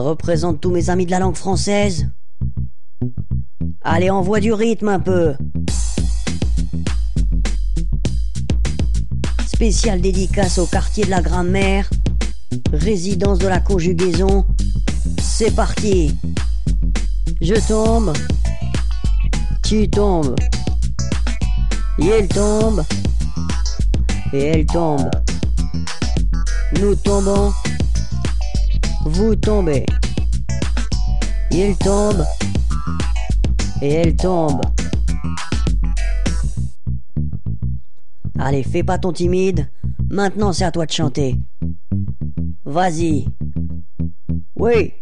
représente tous mes amis de la langue française. Allez, envoie du rythme un peu. Spécial dédicace au quartier de la grammaire, résidence de la conjugaison. C'est parti. Je tombe. Tu tombes. Il tombe. Et elle tombe. Nous tombons. Vous tombez. Il tombe. Et elle tombe. Allez, fais pas ton timide. Maintenant, c'est à toi de chanter. Vas-y. Oui.